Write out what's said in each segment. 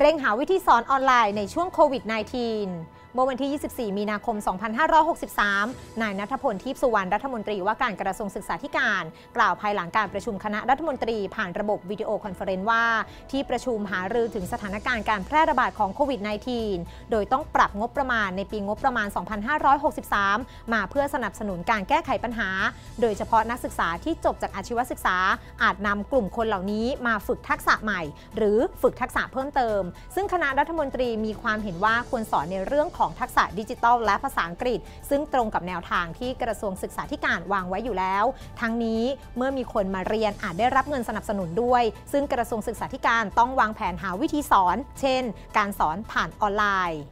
เร่งหาวิธีสอนออนไลน์ในช่วงโควิด -19 เมื่อวันที่ 24 มีนาคม 2563 นายณัฏฐพลทีปสุวรรณรัฐมนตรีว่าการกระทรวงศึกษาธิการ กล่าวภายหลังการประชุมคณะรัฐมนตรีผ่านระบบ video conference ว่า ที่ประชุมหารือถึงสถานการณ์การแพร่ระบาดของโควิด -19 โดยต้องปรับงบประมาณในปีงบประมาณ 2563 มาเพื่อสนับสนุนการแก้ไขปัญหา โดยเฉพาะนักศึกษาที่จบจากอาชีวศึกษา อาจนำกลุ่มคนเหล่านี้มาฝึกทักษะใหม่ หรือฝึกทักษะเพิ่มเติม ซึ่งคณะรัฐมนตรีมีความเห็นว่าควรสอนในเรื่องของทักษะดิจิทัลและภาษาอังกฤษ ซึ่งตรงกับแนวทางที่กระทรวงศึกษาธิการวางไว้อยู่แล้ว ทั้งนี้เมื่อมีคนมาเรียนอาจได้รับเงินสนับสนุนด้วย ซึ่งกระทรวงศึกษาธิการต้องวางแผนหาวิธีสอน เช่น การสอนผ่านออนไลน์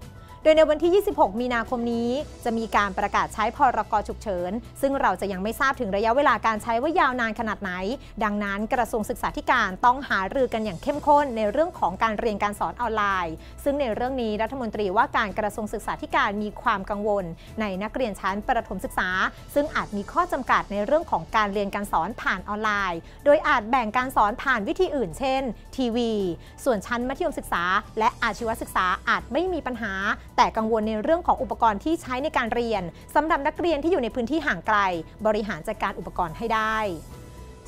ดยในวันที่ 26 มีนาคมนี้ จะมีการประกาศใช้พรกฉุกเฉิน ซึ่งเราจะยังไม่ทราบถึงระยะเวลาการใช้ว่ายาวนานขนาดไหน ดังนั้นกระทรวงศึกษาธิการต้องหารือกันอย่างเข้มข้นในเรื่องของการเรียนการสอนออนไลน์ ซึ่งในเรื่องนี้รัฐมนตรีว่าการกระทรวงศึกษาธิการมีความกังวล ในนักเรียนชั้นประถมศึกษา ซึ่งอาจมีข้อจำกัดในเรื่องของการเรียนการสอนผ่านออนไลน์ โดยอาจแบ่งการสอนผ่านวิธีอื่น เช่น ทีวี ส่วนชั้นมัธยมศึกษา และอาชีวศึกษาอาจไม่มีปัญหาแต่กังวลในเรื่องของอุปกรณ์ที่ใช้ในการเรียนสำหรับนักเรียนที่อยู่ในพื้นที่ห่างไกล บริหารจัดการอุปกรณ์ให้ได้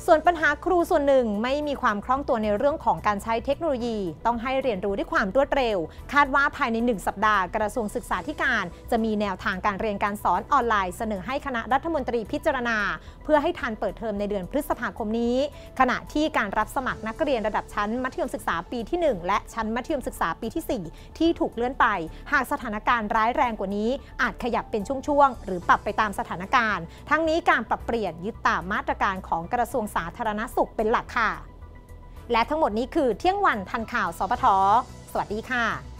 ส่วนปัญหาครูส่วนหนึ่งไม่มีความคล่องตัวในเรื่องของการใช้เทคโนโลยี ต้องให้เรียนรู้ด้วยความรวดเร็ว คาดว่าภายใน 1 สัปดาห์กระทรวงศึกษาธิการ จะมีแนวทางการเรียนการสอนออนไลน์เสนอให้คณะรัฐมนตรีพิจารณา เพื่อให้ทันเปิดเทอมในเดือนพฤษภาคมนี้ ขณะที่การรับสมัครนักเรียนระดับชั้นมัธยมศึกษาปีที่ 1 และชั้นมัธยมศึกษาปีที่ 4 ที่ถูกเลื่อนไป หากสถานการณ์ร้ายแรงกว่านี้ อาจขยับเป็นช่วงๆหรือปรับไปตามสถานการณ์ ทั้งนี้การปรับเปลี่ยนยึดตามมาตรการของกระทรวงสาธารณสุขเป็นหลักค่ะ และทั้งหมดนี้คือเที่ยงวันทันข่าวสปทสวัสดีค่ะ